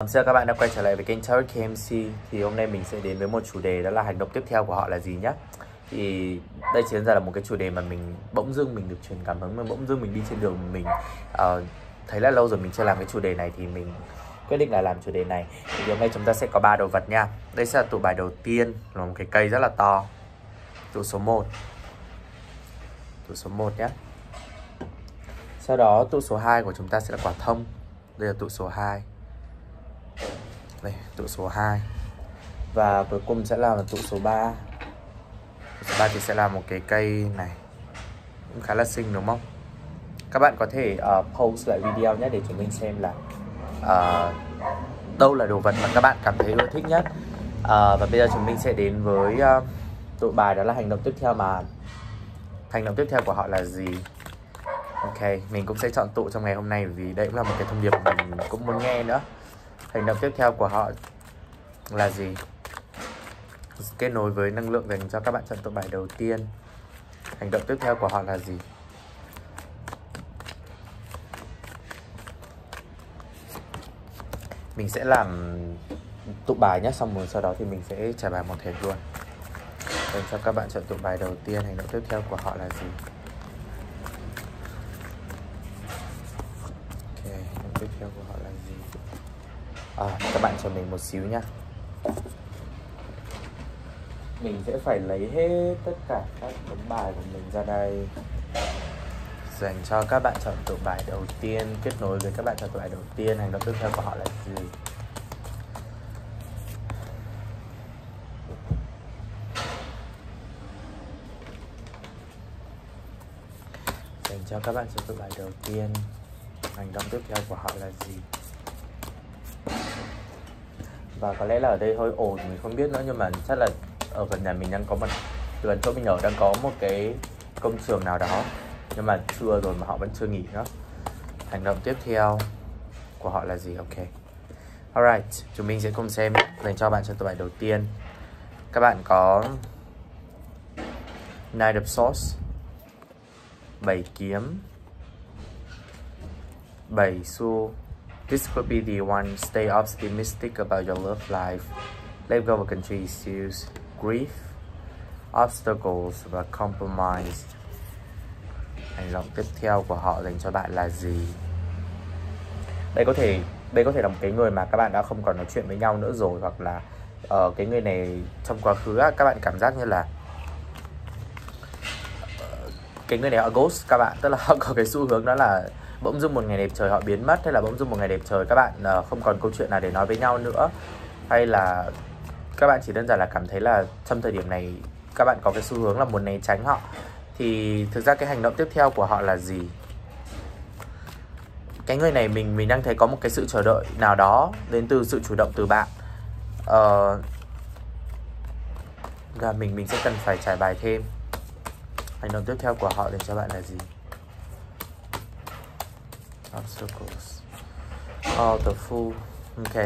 Vâng, hôm chào các bạn đã quay trở lại với kênh Tarot KMC Thì hôm nay mình sẽ đến với một chủ đề đó là hành động tiếp theo của họ là gì nhé Thì đây chính ra là một cái chủ đề mà mình bỗng dưng mình được truyền cảm hứng Mà bỗng dưng mình đi trên đường mình. Uh, thấy là lâu rồi mình chưa làm cái chủ đề này Thì mình quyết định là làm chủ đề này. Thì hôm nay chúng ta sẽ có ba đồ vật nha. Đây sẽ là tụ bài đầu tiên là một cái cây rất là to. Tụ số 1 Tụ số 1 nhé Sau đó tụ số 2 của chúng ta sẽ là quả thông. Đây là tụ số 2 đây tụ số 2 và cuối cùng sẽ là tụ số 3 tụ số 3 thì sẽ là một cái cây này. Cũng khá là xinh đúng không? Các bạn có thể ờ, uh, post lại video nhé để chúng mình xem là uh, đâu là đồ vật mà các bạn cảm thấy ưa thích nhất. Uh, và bây giờ chúng mình sẽ đến với uh, tụ bài đó là hành động tiếp theo mà. Hành động tiếp theo của họ là gì? Ok mình cũng sẽ chọn tụ trong ngày hôm nay vì đây cũng là một cái thông điệp mình cũng muốn nghe nữa hành động tiếp theo của họ là gì? Kết nối với năng lượng dành cho các bạn chọn tụ bài đầu tiên. Hành động tiếp theo của họ là gì? Mình sẽ làm tụ bài nhé, xong rồi sau đó thì mình sẽ trả bài một thẻ luôn. Dành cho các bạn chọn tụ bài đầu tiên. Hành động tiếp theo của họ là gì ok hành động tiếp theo của họ là gì à, các bạn cho mình một xíu nhá. Mình sẽ phải lấy hết tất cả các tấm bài của mình ra đây. Dành cho các bạn chọn tụ bài đầu tiên kết nối với các bạn chọn tụ bài đầu tiên hành động tiếp theo của họ là gì? Dành cho các bạn chọn tụ bài đầu tiên hành động tiếp theo của họ là gì? Và có lẽ là ở đây hơi ồn, mình không biết nữa, nhưng mà chắc là ở gần nhà mình đang có một, gần chỗ mình ở đang có một cái công trường nào đó. Nhưng mà trưa rồi mà họ vẫn chưa nghỉ nữa. Hành động tiếp theo của họ là gì? Ok. Alright, chúng mình sẽ cùng xem dành cho bạn trong tụ bài đầu tiên. Các bạn có Knight of Swords, bảy kiếm, bảy xu This could be the one. Stay optimistic about your love life. Let go of control issues, grief, obstacles và compromise. Hành động tiếp theo của họ dành cho bạn là gì? Đây có thể đây có thể là một cái người mà các bạn đã không còn nói chuyện với nhau nữa rồi hoặc là uh, cái người này trong quá khứ các bạn cảm giác như là uh, cái người này họ ghost các bạn tức là họ có cái xu hướng đó là bỗng dưng một ngày đẹp trời họ biến mất hay là bỗng dưng một ngày đẹp trời các bạn uh, không còn câu chuyện nào để nói với nhau nữa. Hay là các bạn chỉ đơn giản là cảm thấy là trong thời điểm này các bạn có cái xu hướng là muốn né tránh họ. Thì thực ra cái hành động tiếp theo của họ là gì? Cái người này mình mình đang thấy có một cái sự chờ đợi nào đó đến từ sự chủ động từ bạn. Ờ, uh, là mình mình sẽ cần phải trải bài thêm. Hành động tiếp theo của họ để cho bạn là gì? Obstacles. Oh the fool. Ok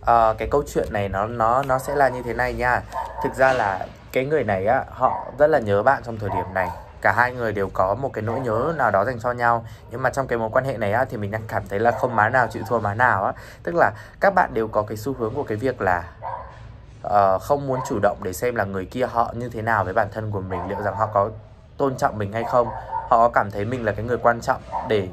uh, cái câu chuyện này nó nó nó sẽ là như thế này nha. Thực ra là cái người này á họ rất là nhớ bạn trong thời điểm này. Cả hai người đều có một cái nỗi nhớ nào đó dành cho nhau. Nhưng mà trong cái mối quan hệ này á thì mình đang cảm thấy là không má nào chịu thua má nào á. Tức là các bạn đều có cái xu hướng của cái việc là uh, không muốn chủ động để xem là người kia họ như thế nào với bản thân của mình liệu rằng họ có tôn trọng mình hay không. Họ có cảm thấy mình là cái người quan trọng để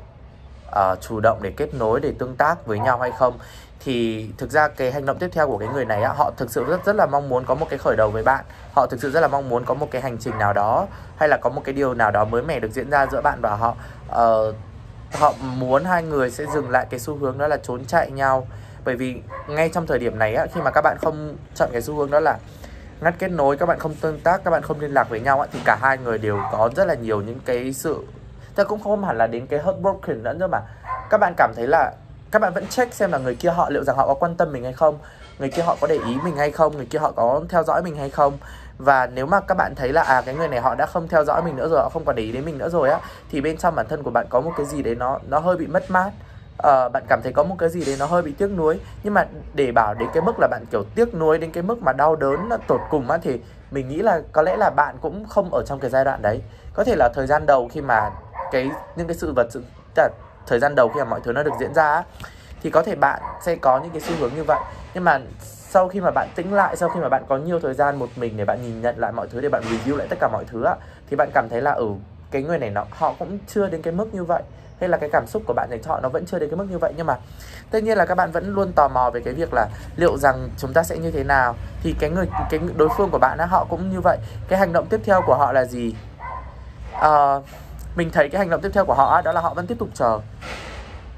uh, chủ động để kết nối để tương tác với nhau hay không. Thì thực ra cái hành động tiếp theo của cái người này á, họ thực sự rất rất là mong muốn có một cái khởi đầu với bạn. Họ thực sự rất là mong muốn có một cái hành trình nào đó hay là có một cái điều nào đó mới mẻ được diễn ra giữa bạn và họ. Uh, họ muốn hai người sẽ dừng lại cái xu hướng đó là trốn chạy nhau. Bởi vì ngay trong thời điểm này á, khi mà các bạn không chọn cái xu hướng đó là ngắt kết nối, các bạn không tương tác, các bạn không liên lạc với nhau thì cả hai người đều có rất là nhiều những cái sự ta cũng không hẳn là đến cái heartbroken nữa, nhưng mà các bạn cảm thấy là các bạn vẫn check xem là người kia họ liệu rằng họ có quan tâm mình hay không, người kia họ có để ý mình hay không, người kia họ có theo dõi mình hay không. Và nếu mà các bạn thấy là à cái người này họ đã không theo dõi mình nữa rồi, họ không còn để ý đến mình nữa rồi á, thì bên trong bản thân của bạn có một cái gì đấy nó nó hơi bị mất mát uh, bạn cảm thấy có một cái gì đấy nó hơi bị tiếc nuối. Nhưng mà để bảo đến cái mức là bạn kiểu tiếc nuối đến cái mức mà đau đớn tột cùng á thì mình nghĩ là có lẽ là bạn cũng không ở trong cái giai đoạn đấy. Có thể là thời gian đầu khi mà cái những cái sự vật sự, thời gian đầu khi mà mọi thứ nó được diễn ra á, thì có thể bạn sẽ có những cái xu hướng như vậy. Nhưng mà sau khi mà bạn tĩnh lại sau khi mà bạn có nhiều thời gian một mình để bạn nhìn nhận lại mọi thứ để bạn review lại tất cả mọi thứ á thì bạn cảm thấy là ở ừ, cái người này nó họ cũng chưa đến cái mức như vậy hay là cái cảm xúc của bạn dành cho họ nó vẫn chưa đến cái mức như vậy. Nhưng mà tất nhiên là các bạn vẫn luôn tò mò về cái việc là liệu rằng chúng ta sẽ như thế nào. Thì cái người cái đối phương của bạn á họ cũng như vậy. Cái hành động tiếp theo của họ là gì? À, mình thấy cái hành động tiếp theo của họ đó là họ vẫn tiếp tục chờ.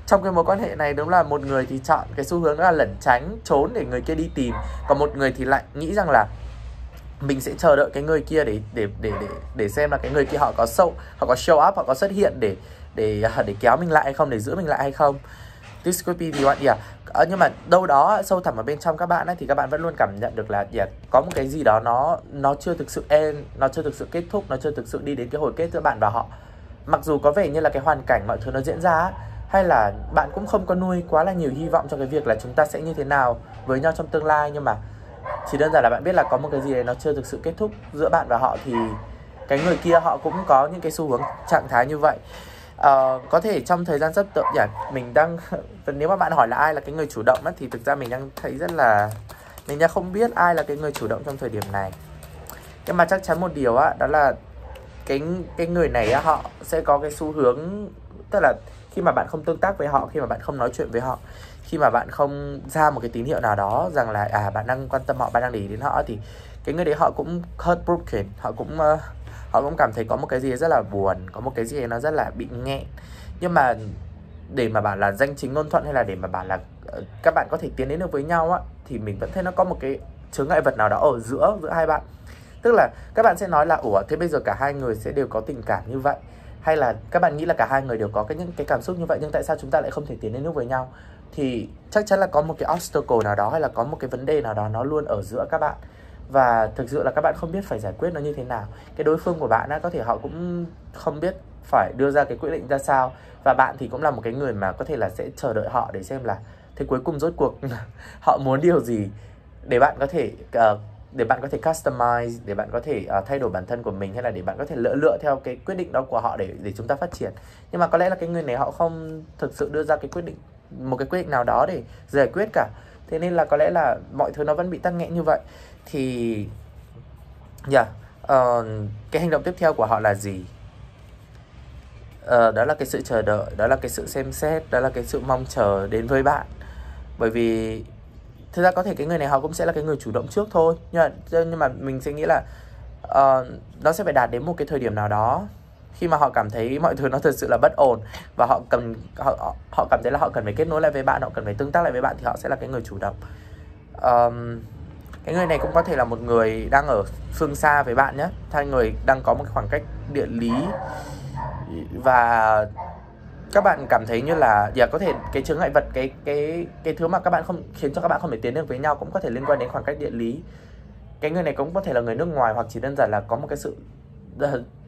Trong cái mối quan hệ này đúng là một người thì chọn cái xu hướng đó là lẩn tránh trốn để người kia đi tìm. Còn một người thì lại nghĩ rằng là mình sẽ chờ đợi cái người kia để để để để để xem là cái người kia họ có show họ có show up họ có xuất hiện để để à, để kéo mình lại hay không để giữ mình lại hay không this could be the one yeah. À, nhưng mà đâu đó sâu thẳm ở bên trong các bạn ấy, thì các bạn vẫn luôn cảm nhận được là yeah, có một cái gì đó nó nó chưa thực sự end nó chưa thực sự kết thúc nó chưa thực sự đi đến cái hồi kết giữa bạn và họ mặc dù có vẻ như là cái hoàn cảnh mọi thứ nó diễn ra hay là bạn cũng không có nuôi quá là nhiều hy vọng cho cái việc là chúng ta sẽ như thế nào với nhau trong tương lai nhưng mà chỉ đơn giản là bạn biết là có một cái gì đấy nó chưa thực sự kết thúc giữa bạn và họ thì cái người kia họ cũng có những cái xu hướng trạng thái như vậy. Uh, có thể trong thời gian sắp tới nhỉ mình đang nếu mà bạn hỏi là ai là cái người chủ động á, thì thực ra mình đang thấy rất là mình đang không biết ai là cái người chủ động trong thời điểm này. Nhưng mà chắc chắn một điều á đó là cái cái người này á, họ sẽ có cái xu hướng tức là khi mà bạn không tương tác với họ khi mà bạn không nói chuyện với họ khi mà bạn không ra một cái tín hiệu nào đó rằng là à bạn đang quan tâm họ bạn đang để ý đến họ thì cái người đấy họ cũng heartbroken họ cũng uh, họ cũng cảm thấy có một cái gì rất là buồn có một cái gì nó rất là bị nghẹn. Nhưng mà để mà bảo là danh chính ngôn thuận hay là để mà bảo là uh, các bạn có thể tiến đến được với nhau á thì mình vẫn thấy nó có một cái chướng ngại vật nào đó ở giữa giữa hai bạn. Tức là các bạn sẽ nói là ủa thế bây giờ cả hai người sẽ đều có tình cảm như vậy? Hay là các bạn nghĩ là cả hai người đều có cái những cái cảm xúc như vậy nhưng tại sao chúng ta lại không thể tiến đến nước với nhau? Thì chắc chắn là có một cái obstacle nào đó hay là có một cái vấn đề nào đó nó luôn ở giữa các bạn. Và thực sự là các bạn không biết phải giải quyết nó như thế nào. Cái đối phương của bạn á có thể họ cũng không biết phải đưa ra cái quyết định ra sao. Và bạn thì cũng là một cái người mà có thể là sẽ chờ đợi họ để xem là thế cuối cùng rốt cuộc họ muốn điều gì để bạn có thể uh, để bạn có thể customize để bạn có thể uh, thay đổi bản thân của mình hay là để bạn có thể lựa lựa theo cái quyết định đó của họ để để chúng ta phát triển. Nhưng mà có lẽ là cái người này họ không thực sự đưa ra cái quyết định một cái quyết định nào đó để giải quyết cả. Thế nên là có lẽ là mọi thứ nó vẫn bị tắc nghẽn như vậy. Thì yeah, uh, cái hành động tiếp theo của họ là gì? Uh, đó là cái sự chờ đợi đó là cái sự xem xét đó là cái sự mong chờ đến với bạn. Bởi vì thực ra có thể cái người này họ cũng sẽ là cái người chủ động trước thôi. Nhưng mà nhưng mà mình sẽ nghĩ là uh, nó sẽ phải đạt đến một cái thời điểm nào đó khi mà họ cảm thấy mọi thứ nó thật sự là bất ổn và họ cần họ họ cảm thấy là họ cần phải kết nối lại với bạn họ cần phải tương tác lại với bạn thì họ sẽ là cái người chủ động. Um, cái người này cũng có thể là một người đang ở phương xa với bạn nhé hai người đang có một khoảng cách địa lý và các bạn cảm thấy như là dạ có thể cái chướng ngại vật cái cái cái thứ mà các bạn không khiến cho các bạn không thể tiến được với nhau cũng có thể liên quan đến khoảng cách địa lý. Cái người này cũng có thể là người nước ngoài hoặc chỉ đơn giản là có một cái sự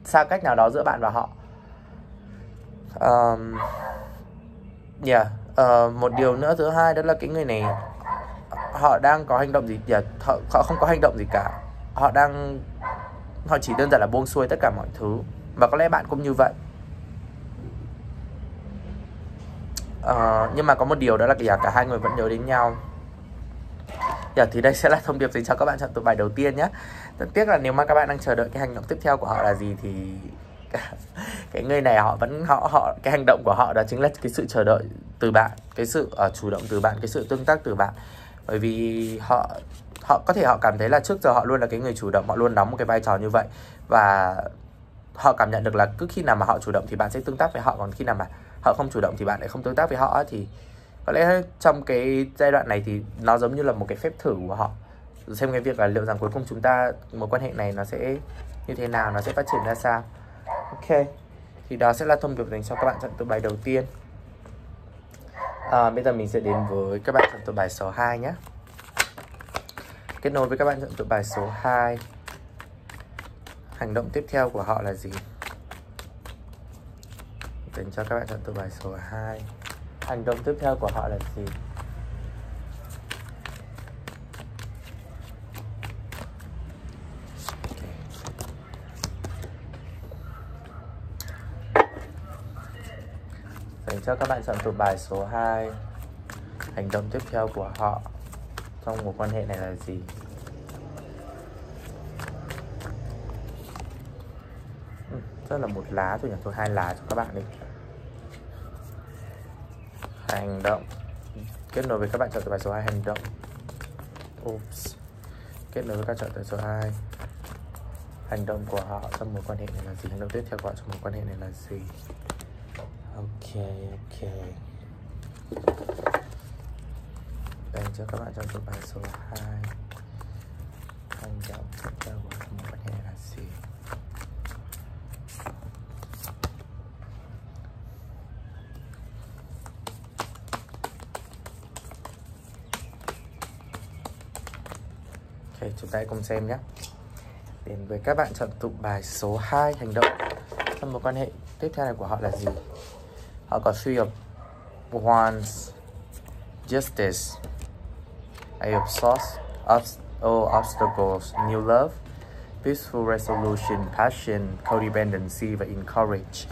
xa cách nào đó giữa bạn và họ. Um, yeah uh, một điều nữa thứ hai đó là cái người này họ đang có hành động gì yeah, họ, họ không có hành động gì cả. Họ đang họ chỉ đơn giản là buông xuôi tất cả mọi thứ. Và có lẽ bạn cũng như vậy. Uh, nhưng mà có một điều đó là cả, cả hai người vẫn nhớ đến nhau. Dạ. thì đây sẽ là thông điệp dành cho các bạn chọn tụ bài đầu tiên nhé. Thật tiếc là nếu mà các bạn đang chờ đợi cái hành động tiếp theo của họ là gì thì cái người này họ vẫn họ họ cái hành động của họ đó chính là cái sự chờ đợi từ bạn cái sự uh, chủ động từ bạn cái sự tương tác từ bạn. Bởi vì họ họ có thể họ cảm thấy là trước giờ họ luôn là cái người chủ động họ luôn đóng một cái vai trò như vậy. Và họ cảm nhận được là cứ khi nào mà họ chủ động thì bạn sẽ tương tác với họ còn khi nào mà họ không chủ động thì bạn lại không tương tác với họ thì có lẽ trong cái giai đoạn này thì nó giống như là một cái phép thử của họ xem cái việc là liệu rằng cuối cùng chúng ta mối quan hệ này nó sẽ như thế nào nó sẽ phát triển ra sao. Ok thì đó sẽ là thông điệp dành cho các bạn chọn từ bài đầu tiên. À, bây giờ mình sẽ đến với các bạn chọn từ bài số 2 nhé. Kết nối với các bạn chọn từ bài số 2 hành động tiếp theo của họ là gì? Dành cho các bạn chọn từ bài số 2 hành động tiếp theo của họ là gì dành cho các bạn chọn tụ bài số 2 hành động tiếp theo của họ trong một quan hệ này là gì? Ừ, rất là một lá thôi nhỉ? Thôi hai lá cho các bạn đi. Hành động. Kết nối với các bạn chọn tụ bài số 2 hành động. Oops. kết nối với các chọn từ số 2 hành động của họ trong mối quan hệ này là gì? Hành động tiếp theo của họ trong mối quan hệ này là gì? Ok ok. Đây cho các bạn trong tụ bài số 2 hành động tiếp theo của mối quan hệ là gì? Ok, chúng ta hãy cùng xem nhé. Đến với các bạn chọn tụ bài số 2 hành động. Trong mối quan hệ tiếp theo này của họ là gì? Họ có three of wands? Justice. A of Swords, obst oh, Obstacles, New Love, Peaceful Resolution, Passion, Codependency. Và Encourage.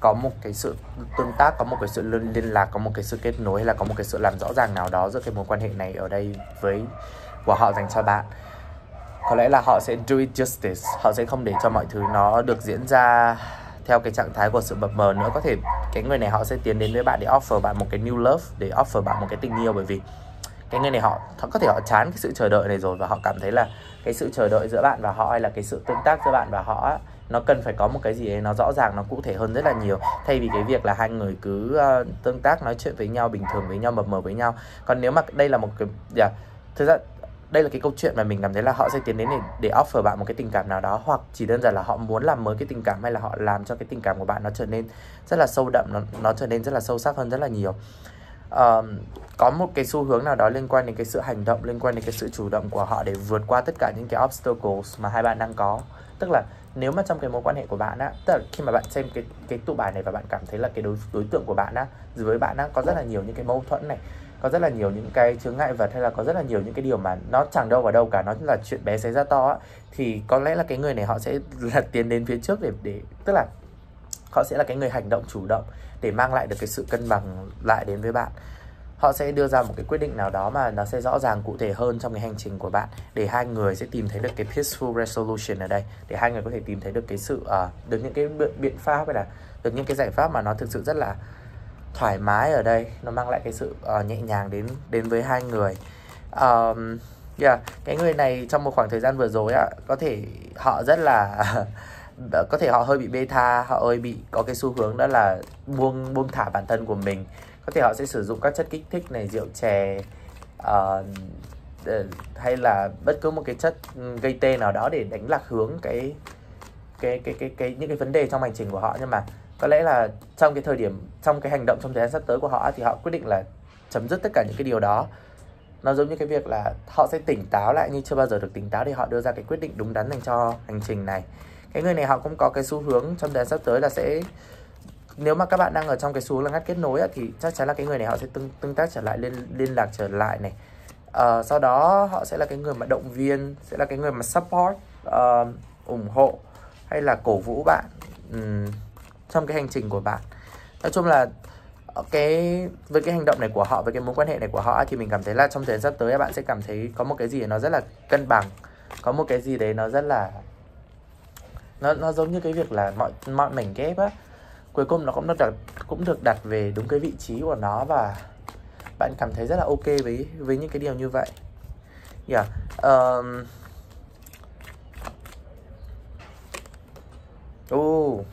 Có một cái sự tương tác, có một cái sự liên lạc, có một cái sự kết nối hay là có một cái sự làm rõ ràng nào đó giữa cái mối quan hệ này ở đây với của họ dành cho bạn. Có lẽ là họ sẽ do it justice. Họ sẽ không để cho mọi thứ nó được diễn ra theo cái trạng thái của sự mập mờ nữa có thể cái người này họ sẽ tiến đến với bạn để offer bạn một cái new love để offer bạn một cái tình yêu bởi vì cái người này họ, họ có thể họ chán cái sự chờ đợi này rồi và họ cảm thấy là cái sự chờ đợi giữa bạn và họ hay là cái sự tương tác giữa bạn và họ nó cần phải có một cái gì đấy nó rõ ràng nó cụ thể hơn rất là nhiều. Thay vì cái việc là hai người cứ uh, tương tác nói chuyện với nhau bình thường với nhau mập mờ với nhau. Còn nếu mà đây là một cái yeah, thực ra đây là cái câu chuyện mà mình cảm thấy là họ sẽ tiến đến để, để offer bạn một cái tình cảm nào đó hoặc chỉ đơn giản là họ muốn làm mới cái tình cảm hay là họ làm cho cái tình cảm của bạn nó trở nên rất là sâu đậm nó, nó trở nên rất là sâu sắc hơn rất là nhiều. Um, có một cái xu hướng nào đó liên quan đến cái sự hành động liên quan đến cái sự chủ động của họ để vượt qua tất cả những cái obstacles mà hai bạn đang có? Tức là nếu mà trong cái mối quan hệ của bạn á tức là khi mà bạn xem cái cái tụ bài này và bạn cảm thấy là cái đối đối tượng của bạn á với bạn á có rất là nhiều những cái mâu thuẫn này có rất là nhiều những cái chướng ngại vật hay là có rất là nhiều những cái điều mà nó chẳng đâu vào đâu cả nó là chuyện bé xảy ra to á. Thì có lẽ là cái người này họ sẽ là tiến đến phía trước để để tức là họ sẽ là cái người hành động chủ động để mang lại được cái sự cân bằng lại đến với bạn. Họ sẽ đưa ra một cái quyết định nào đó mà nó sẽ rõ ràng cụ thể hơn trong cái hành trình của bạn để hai người sẽ tìm thấy được cái peaceful resolution ở đây để hai người có thể tìm thấy được cái sự uh, được những cái biện pháp hay là được những cái giải pháp mà nó thực sự rất là thoải mái ở đây. Nó mang lại cái sự uh, nhẹ nhàng đến đến với hai người. Um, yeah, cái người này trong một khoảng thời gian vừa rồi ạ có thể họ rất là có thể họ hơi bị beta họ hơi bị có cái xu hướng đó là buông buông thả bản thân của mình. Có thể họ sẽ sử dụng các chất kích thích này rượu chè uh, hay là bất cứ một cái chất gây tê nào đó để đánh lạc hướng cái cái cái cái cái những cái vấn đề trong hành trình của họ. Nhưng mà có lẽ là trong cái thời điểm trong cái hành động trong thời gian sắp tới của họ thì họ quyết định là chấm dứt tất cả những cái điều đó. Nó giống như cái việc là họ sẽ tỉnh táo lại như chưa bao giờ được tỉnh táo để họ đưa ra cái quyết định đúng đắn dành cho hành trình này. Cái người này họ cũng có cái xu hướng trong thời gian sắp tới là sẽ nếu mà các bạn đang ở trong cái xu hướng là ngắt kết nối thì chắc chắn là cái người này họ sẽ tương tương tác trở lại liên liên lạc trở lại này. Uh, sau đó họ sẽ là cái người mà động viên sẽ là cái người mà support uh, ủng hộ hay là cổ vũ bạn. Um, trong cái hành trình của bạn. Nói chung là ờ, cái với cái hành động này của họ với cái mối quan hệ này của họ thì mình cảm thấy là trong thời gian sắp tới bạn sẽ cảm thấy có một cái gì nó rất là cân bằng có một cái gì đấy nó rất là nó nó giống như cái việc là mọi mọi mảnh ghép á. Cuối cùng nó cũng được đặt cũng được đặt về đúng cái vị trí của nó và bạn cảm thấy rất là ok với với những cái điều như vậy. Yeah um, oh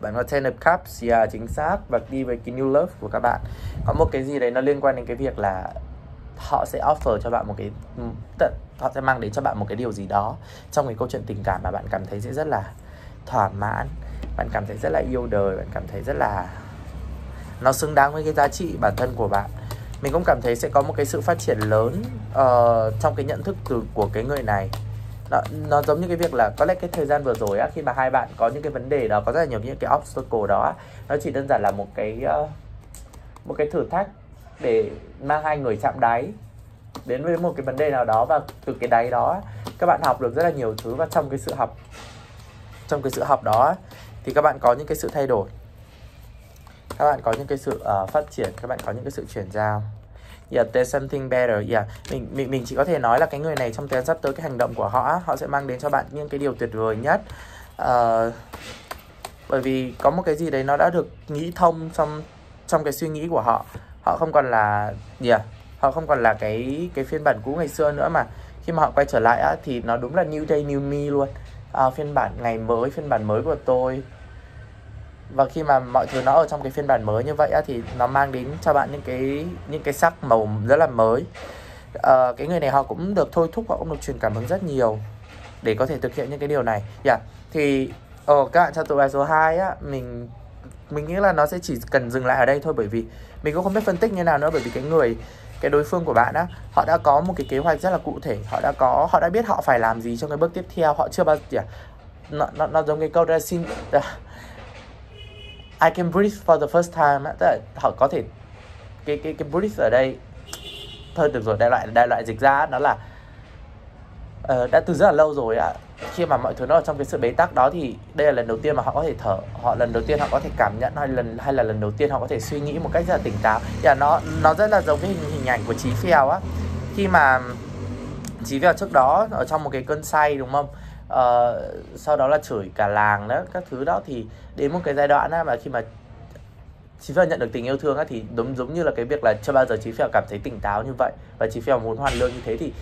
bạn có Ten of Cups, yeah, chính xác và đi với cái New Love của các bạn. Có một cái gì đấy nó liên quan đến cái việc là họ sẽ offer cho bạn một cái ừ, họ sẽ mang đến cho bạn một cái điều gì đó trong cái câu chuyện tình cảm mà bạn cảm thấy sẽ rất là thỏa mãn bạn cảm thấy rất là yêu đời bạn cảm thấy rất là nó xứng đáng với cái giá trị bản thân của bạn. Mình cũng cảm thấy sẽ có một cái sự phát triển lớn uh, trong cái nhận thức từ của cái người này nó, nó giống như cái việc là có lẽ cái thời gian vừa rồi á khi mà hai bạn có những cái vấn đề đó có rất là nhiều những cái obstacle đó nó chỉ đơn giản là một cái uh, một cái thử thách để mang hai người chạm đáy đến với một cái vấn đề nào đó và từ cái đáy đó các bạn học được rất là nhiều thứ và trong cái sự học trong cái sự học đó thì các bạn có những cái sự thay đổi các bạn có những cái sự uh, phát triển các bạn có những cái sự chuyển giao yeah there's something better. Yeah mình mình mình chỉ có thể nói là cái người này trong thời gian sắp tới cái hành động của họ họ sẽ mang đến cho bạn những cái điều tuyệt vời nhất. Uh, bởi vì có một cái gì đấy nó đã được nghĩ thông trong trong cái suy nghĩ của họ. Họ không còn là yeah, họ không còn là cái cái phiên bản cũ ngày xưa nữa mà. Khi mà họ quay trở lại á, thì nó đúng là new day new me luôn. À, phiên bản ngày mới phiên bản mới của tôi và khi mà mọi thứ nó ở trong cái phiên bản mới như vậy á, thì nó mang đến cho bạn những cái những cái sắc màu rất là mới. À, cái người này họ cũng được thôi thúc họ cũng được truyền cảm hứng rất nhiều để có thể thực hiện những cái điều này. Yeah. thì ở oh, các bạn cho tụi bài số 2 á mình mình nghĩ là nó sẽ chỉ cần dừng lại ở đây thôi bởi vì mình cũng không biết phân tích như nào nữa bởi vì cái người cái đối phương của bạn á họ đã có một cái kế hoạch rất là cụ thể. Họ đã có họ đã biết họ phải làm gì trong cái bước tiếp theo. Họ chưa bao giờ nó nó, nó giống cái câu ra xin I can breathe for the first time á. Tức là họ có thể cái cái cái breathe ở đây thôi được rồi đại loại đại loại dịch ra nó là uh, đã từ rất là lâu rồi ạ khi mà mọi thứ nó ở trong cái sự bế tắc đó thì đây là lần đầu tiên mà họ có thể thở họ lần đầu tiên họ có thể cảm nhận hay lần hay là lần đầu tiên họ có thể suy nghĩ một cách rất là tỉnh táo. Và nó nó rất là giống cái hình, hình ảnh của trí phèo á. Khi mà trí phèo trước đó ở trong một cái cơn say đúng không? Uh, sau đó là chửi cả làng đó các thứ đó thì đến một cái giai đoạn á mà khi mà Chí Phèo nhận được tình yêu thương á, thì đúng giống như là cái việc là chưa bao giờ Chí Phèo cảm thấy tỉnh táo như vậy và Chí Phèo muốn hoàn lương như thế thì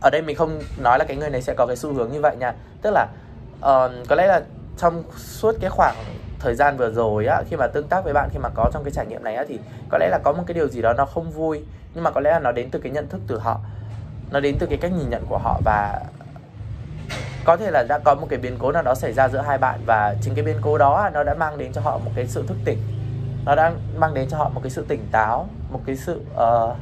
ở đây mình không nói là cái người này sẽ có cái xu hướng như vậy nha. Tức là uh, có lẽ là trong suốt cái khoảng thời gian vừa rồi á khi mà tương tác với bạn khi mà có trong cái trải nghiệm này á thì có lẽ là có một cái điều gì đó nó không vui nhưng mà có lẽ là nó đến từ cái nhận thức từ họ nó đến từ cái cách nhìn nhận của họ và có thể là đã có một cái biến cố nào đó xảy ra giữa hai bạn và chính cái biến cố đó nó đã mang đến cho họ một cái sự thức tỉnh. Nó đã mang đến cho họ một cái sự tỉnh táo một cái sự uh,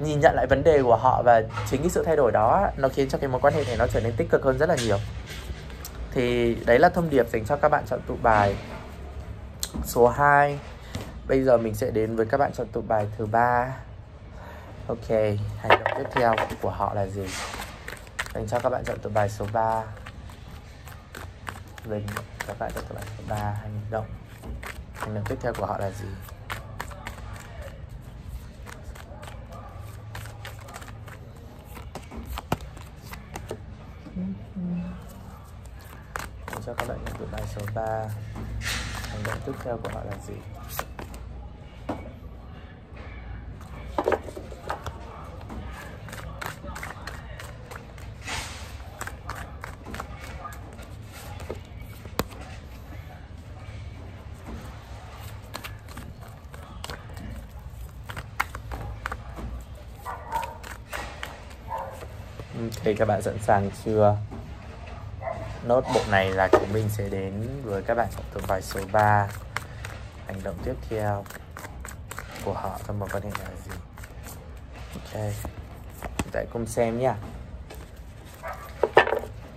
nhìn nhận lại vấn đề của họ và chính cái sự thay đổi đó nó khiến cho cái mối quan hệ này nó trở nên tích cực hơn rất là nhiều. Thì đấy là thông điệp dành cho các bạn chọn tụ bài số 2 bây giờ mình sẽ đến với các bạn chọn tụ bài thứ ba. Ok hành động tiếp theo của họ là gì? Dành cho các bạn chọn tụ bài số 3 dành các bạn chọn tụ bài số 3 hành động. Hành động tiếp theo của họ là gì? Dành cho các bạn chọn được bài số 3 Hành động tiếp theo của họ là gì? Ok các bạn sẵn sàng chưa? nốt bộ này là chúng mình sẽ đến với các bạn trong bài số 3 hành động tiếp theo của họ trong mối quan hệ là gì? Ok, chúng ta cùng xem nha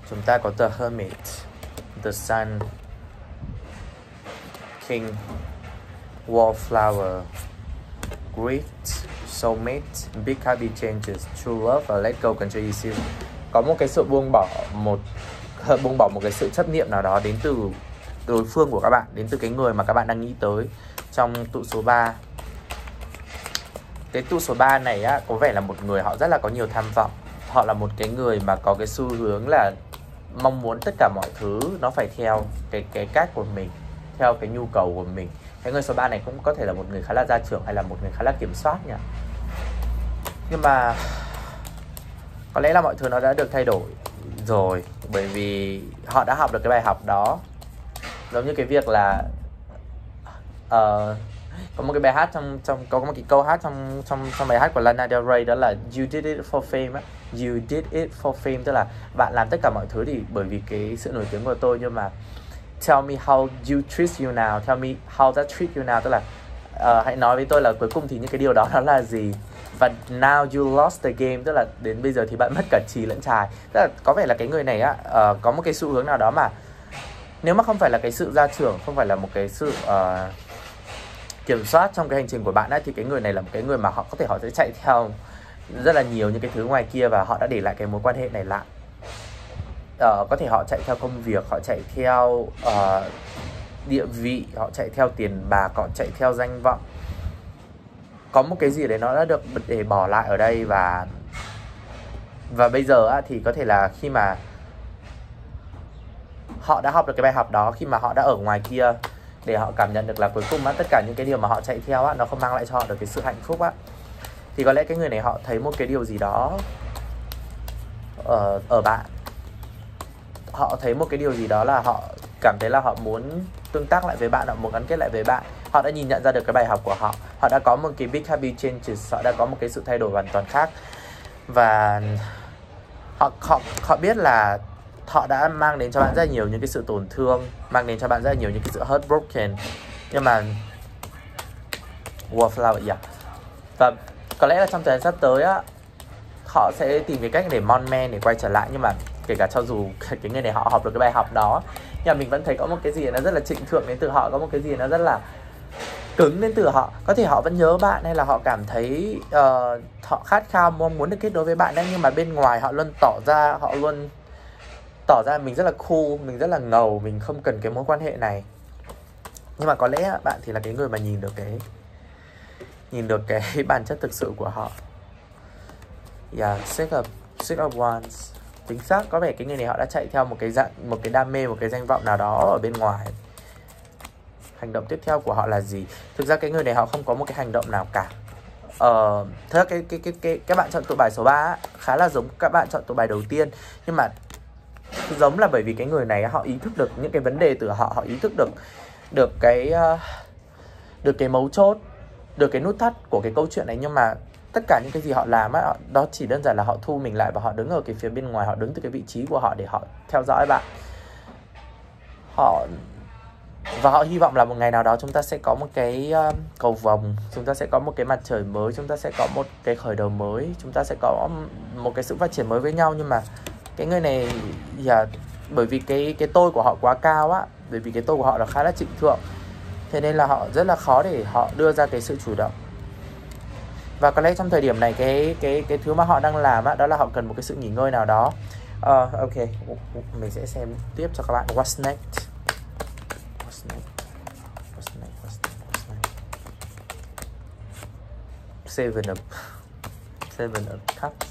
chúng ta có the hermit, the sun, king, wallflower grief soulmate, big happy changes, true love và let go control issue có một cái sự buông bỏ một buông bỏ một cái sự chấp niệm nào đó đến từ đối phương của các bạn, đến từ cái người mà các bạn đang nghĩ tới trong tụ số 3 cái tụ số 3 này á, có vẻ là một người họ rất là có nhiều tham vọng. Họ là một cái người mà có cái xu hướng là mong muốn tất cả mọi thứ nó phải theo cái cái cách của mình, theo cái nhu cầu của mình. Cái người số 3 này cũng có thể là một người khá là gia trưởng hay là một người khá là kiểm soát nhỉ? Nhưng mà có lẽ là mọi thứ nó đã được thay đổi rồi bởi vì họ đã học được cái bài học đó. Giống như cái việc là uh, có một cái bài hát trong trong có một cái câu hát trong trong trong bài hát của Lana Del Rey đó là you did it for fame á. You did it for fame tức là bạn làm tất cả mọi thứ thì bởi vì cái sự nổi tiếng của tôi. Nhưng mà tell me how you treat you now tell me how that treat you now. Tức là uh, hãy nói với tôi là cuối cùng thì những cái điều đó nó là gì? Và now you lost the game. Tức là đến bây giờ thì bạn mất cả trí lẫn trài. Tức là có vẻ là cái người này á uh, có một cái xu hướng nào đó mà nếu mà không phải là cái sự gia trưởng không phải là một cái sự uh, kiểm soát trong cái hành trình của bạn ấy, thì cái người này là một cái người mà họ có thể họ sẽ chạy theo rất là nhiều những cái thứ ngoài kia và họ đã để lại cái mối quan hệ này lại. Uh, có thể họ chạy theo công việc họ chạy theo uh, địa vị họ chạy theo tiền bạc họ chạy theo danh vọng có một cái gì đấy nó đã được để bỏ lại ở đây và và bây giờ á, thì có thể là khi mà họ đã học được cái bài học đó khi mà họ đã ở ngoài kia để họ cảm nhận được là cuối cùng á, tất cả những cái điều mà họ chạy theo á, nó không mang lại cho họ được cái sự hạnh phúc á. Thì có lẽ cái người này họ thấy một cái điều gì đó ở ở bạn. Họ thấy một cái điều gì đó là họ cảm thấy là họ muốn tương tác lại với bạn họ muốn gắn kết lại với bạn. Họ đã nhìn nhận ra được cái bài học của họ họ đã có một cái big happy changes, họ đã có một cái sự thay đổi hoàn toàn khác. Và họ họ họ biết là họ đã mang đến cho bạn rất nhiều những cái sự tổn thương, mang đến cho bạn rất nhiều những cái sự heartbroken. Nhưng mà wallflower yeah. và có lẽ là trong thời gian sắp tới á, họ sẽ tìm cái cách để mon men để quay trở lại. Nhưng mà kể cả cho dù cái người này họ học được cái bài học đó, nhưng mà mình vẫn thấy có một cái gì nó rất là trịnh thượng đến từ họ, có một cái gì nó rất là cứng đến từ họ. Có thể họ vẫn nhớ bạn hay là họ cảm thấy uh, họ khát khao mong muốn được kết nối với bạn đấy nhưng mà bên ngoài họ luôn tỏ ra họ luôn tỏ ra mình rất là cool mình rất là ngầu mình không cần cái mối quan hệ này. Nhưng mà có lẽ bạn thì là cái người mà nhìn được cái nhìn được cái bản chất thực sự của họ. Yeah sick of sick of ones. Chính xác có vẻ cái người này họ đã chạy theo một cái dạng một cái đam mê một cái danh vọng nào đó ở bên ngoài hành động tiếp theo của họ là gì? Thực ra cái người này họ không có một cái hành động nào cả. Ờ thực ra cái cái cái cái các bạn chọn tụ bài số 3 khá là giống các bạn chọn tụ bài đầu tiên. Nhưng mà giống là bởi vì cái người này họ ý thức được những cái vấn đề từ họ họ ý thức được được cái uh, được cái mấu chốt được cái nút thắt của cái câu chuyện này. Nhưng mà tất cả những cái gì họ làm á đó chỉ đơn giản là họ thu mình lại và họ đứng ở cái phía bên ngoài họ đứng từ cái vị trí của họ để họ theo dõi bạn. Họ và họ hy vọng là một ngày nào đó chúng ta sẽ có một cái uh, cầu vồng chúng ta sẽ có một cái mặt trời mới chúng ta sẽ có một cái khởi đầu mới chúng ta sẽ có um, một cái sự phát triển mới với nhau. Nhưng mà cái người này yeah, bởi vì cái cái tôi của họ quá cao á bởi vì cái tôi của họ là khá là trịnh thượng thế nên là họ rất là khó để họ đưa ra cái sự chủ động. Và có lẽ trong thời điểm này cái cái cái thứ mà họ đang làm á đó là họ cần một cái sự nghỉ ngơi nào đó. Uh, ok mình sẽ xem tiếp cho các bạn. What's next what's next what's next what's next what's next seven of seven of cups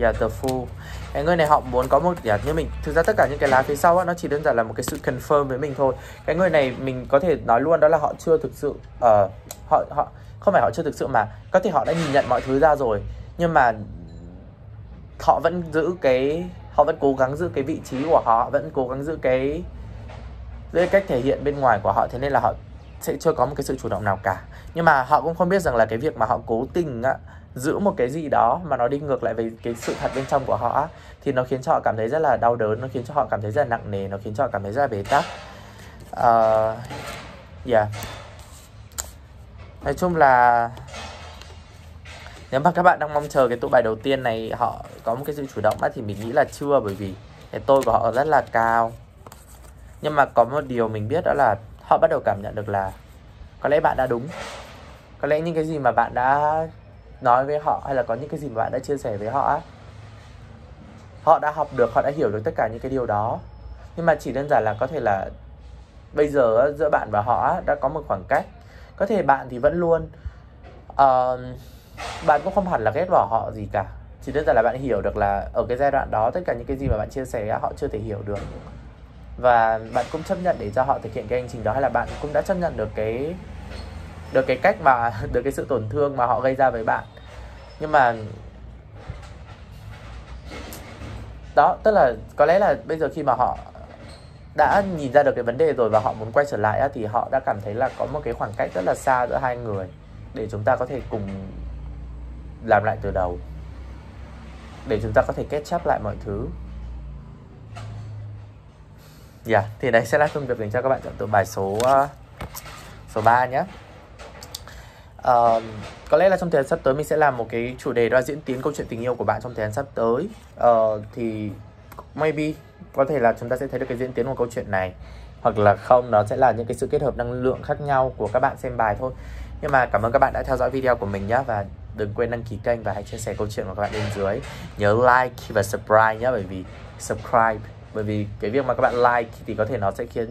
Yeah, the fool cái người này họ muốn có một yeah, như mình thực ra tất cả những cái lá phía sau á, nó chỉ đơn giản là một cái sự confirm với mình thôi. Cái người này mình có thể nói luôn đó là họ chưa thực sự uh, họ họ không phải họ chưa thực sự mà có thể họ đã nhìn nhận mọi thứ ra rồi nhưng mà họ vẫn giữ cái họ vẫn cố gắng giữ cái vị trí của họ vẫn cố gắng giữ cái giữ cách thể hiện bên ngoài của họ thế nên là họ sẽ chưa có một cái sự chủ động nào cả. Nhưng mà họ cũng không biết rằng là cái việc mà họ cố tình á, giữ một cái gì đó mà nó đi ngược lại với cái sự thật bên trong của họ á, thì nó khiến cho họ cảm thấy rất là đau đớn nó khiến cho họ cảm thấy rất là nặng nề nó khiến cho họ cảm thấy rất là bế tắc. Uh, yeah. Nói chung là nếu mà các bạn đang mong chờ cái tụ bài đầu tiên này họ có một cái sự chủ động á thì mình nghĩ là chưa bởi vì cái tôi của họ rất là cao. Nhưng mà có một điều mình biết đó là họ bắt đầu cảm nhận được là có lẽ bạn đã đúng. Có lẽ những cái gì mà bạn đã nói với họ hay là có những cái gì mà bạn đã chia sẻ với họ họ đã học được họ đã hiểu được tất cả những cái điều đó. Nhưng mà chỉ đơn giản là có thể là bây giờ giữa bạn và họ đã có một khoảng cách. Có thể bạn thì vẫn luôn uh, bạn cũng không hẳn là ghét bỏ họ gì cả. Chỉ đơn giản là bạn hiểu được là ở cái giai đoạn đó tất cả những cái gì mà bạn chia sẻ họ chưa thể hiểu được và bạn cũng chấp nhận để cho họ thực hiện cái hành trình đó, hay là bạn cũng đã chấp nhận được cái được cái cách mà, được cái sự tổn thương mà họ gây ra với bạn. Nhưng mà đó, tức là có lẽ là bây giờ khi mà họ đã nhìn ra được cái vấn đề rồi và họ muốn quay trở lại thì họ đã cảm thấy là có một cái khoảng cách rất là xa giữa hai người để chúng ta có thể cùng làm lại từ đầu, để chúng ta có thể kết chấp lại mọi thứ yeah, thì đấy sẽ là thông điệp dành cho các bạn chọn tụ bài số uh, số 3 nhé. Uh, có lẽ là trong thời gian sắp tới mình sẽ làm một cái chủ đề đó diễn tiến câu chuyện tình yêu của bạn trong thời gian sắp tới. Uh, thì maybe có thể là chúng ta sẽ thấy được cái diễn tiến của câu chuyện này hoặc là không nó sẽ là những cái sự kết hợp năng lượng khác nhau của các bạn xem bài thôi nhưng mà cảm ơn các bạn đã theo dõi video của mình nhé và đừng quên đăng ký kênh và hãy chia sẻ câu chuyện của các bạn bên dưới nhớ like và subscribe nhé bởi vì subscribe bởi vì cái việc mà các bạn like thì có thể nó sẽ khiến,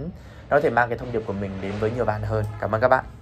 nó có thể mang cái thông điệp của mình đến với nhiều bạn hơn. Cảm ơn các bạn.